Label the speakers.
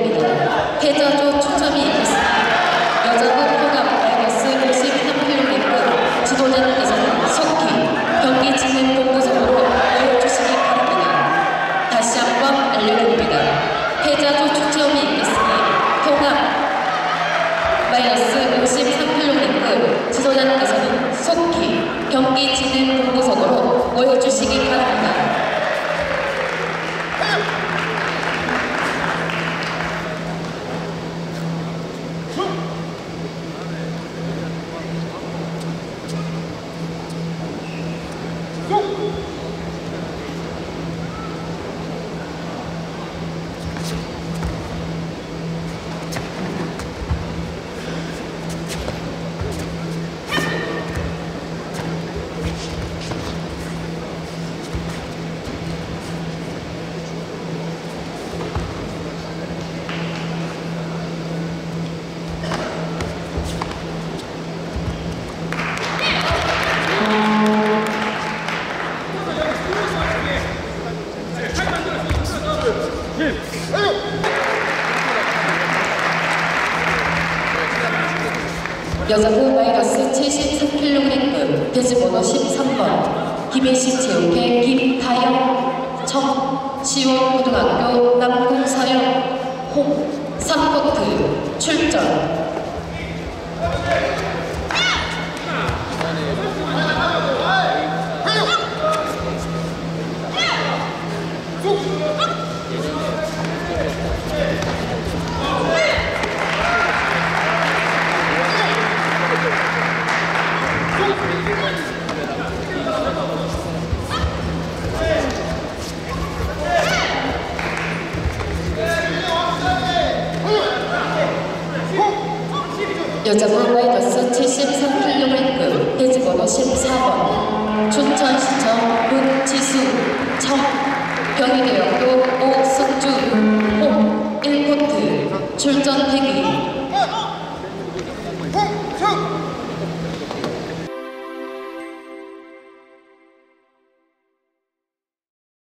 Speaker 1: 알려드립니다. 패자조 추첨이 있겠습니다. 여자부 호감 마이너스 53kg 지도자님께서는 속히 경기 진행 본부석으로 모여주시기 바랍니다. 다시 한번 알려드립니다. 패자조 추첨이 있겠으니 호감 마이너스 53kg 지도자님께서는 속히 경기 진행 본부석으로 모여주시기 바랍니다. 여자부 마이너스 73kg 대지번호 13번 김해시 체육회 김다영 청 시원고등학교 남궁서영 홍 3코트 출전 여자부 마이너스 73kg 대지번호 14번 춘천시청 문지수 청 경희대학교 오석주 홍 1코트 출전 대기